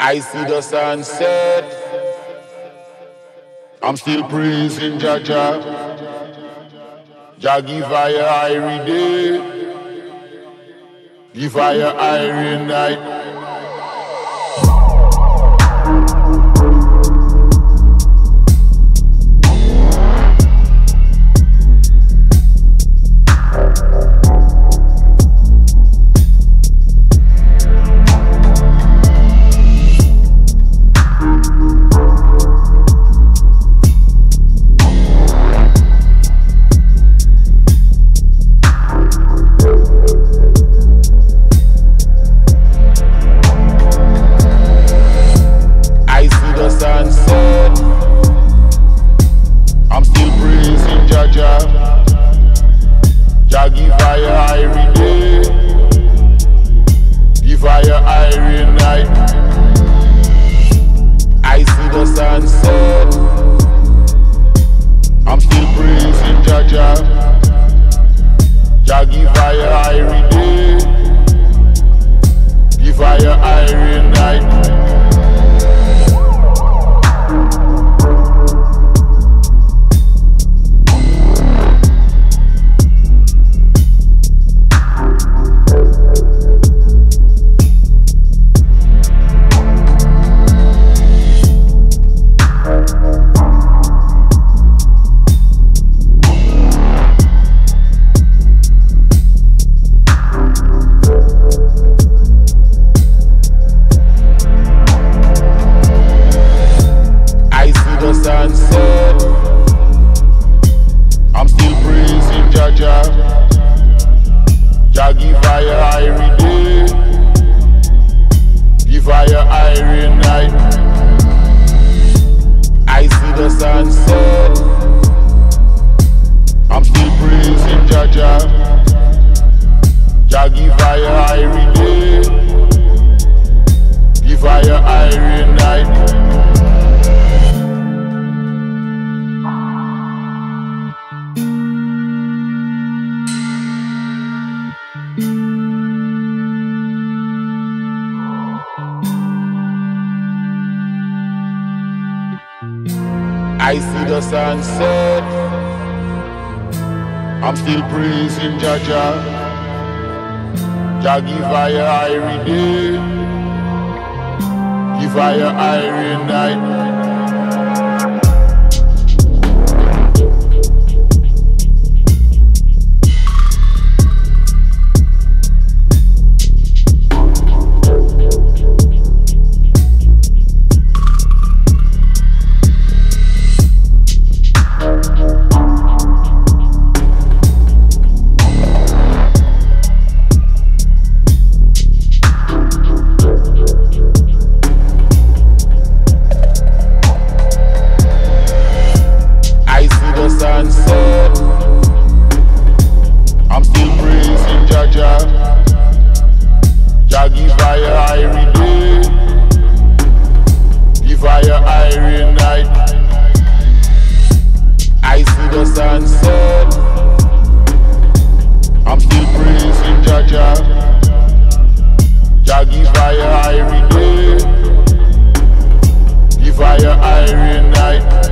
I see the sunset. I'm still praising Jaja. Jah give fire every day. Give fire every night. I said I'm still praising Jaja. Jah give I every night. I see the sunset. I'm still praising Jaja. Jah give fire every day. Give fire every night. I see the sunset. I'm still praising Jaja. Jah give I a I day. Give I a every night. a job. Fire every day, give fire every night.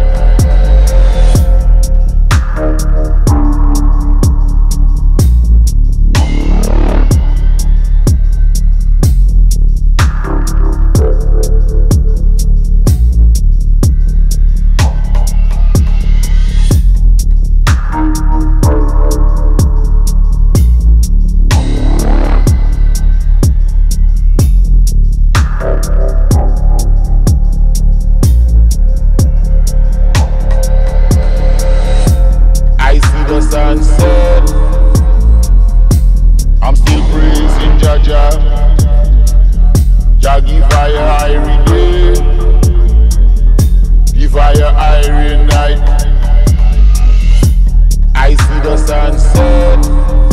I give fire every day. Give fire every night. I see the sunset.